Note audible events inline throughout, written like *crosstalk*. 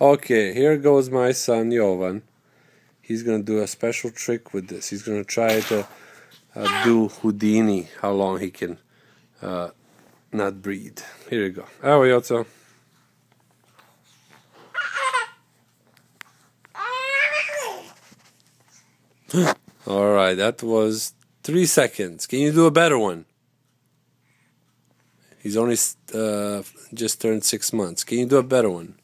Okay, here goes my son Jovan. He's gonna do a special trick with this. He's gonna try to uh, do Houdini, how long he can uh, not breathe. Here you go. Evo Joco. *gasps* All right, that was three seconds. Can you do a better one? He's only uh, just turned six months. Can you do a better one?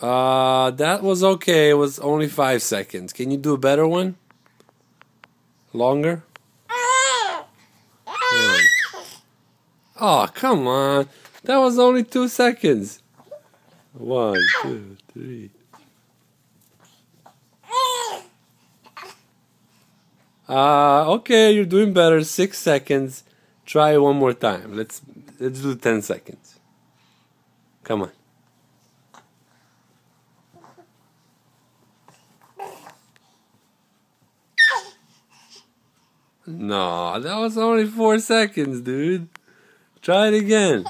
Uh, that was okay. It was only five seconds. Can you do a better one? Longer? Oh, come on. That was only two seconds. One, two, three. Uh, okay, you're doing better. Six seconds. Try one more time. Let's let's do ten seconds. Come on. No, that was only four seconds, dude. Try it again.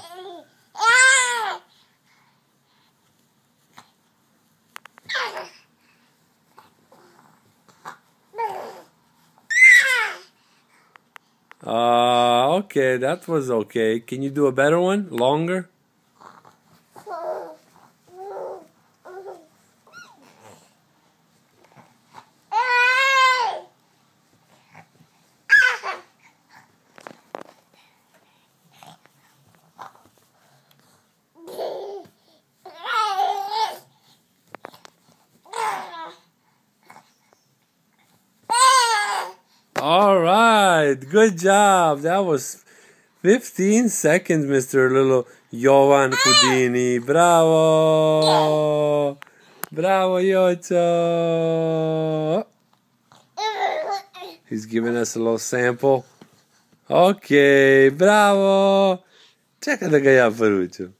Uh, okay, that was okay. Can you do a better one? Longer? All right, good job. That was 15 seconds, Mr. Little Jovan ah! Houdini. Bravo! Bravo, Joco! He's giving us a little sample. Ok, bravo! Čekaj da ga ja poručim.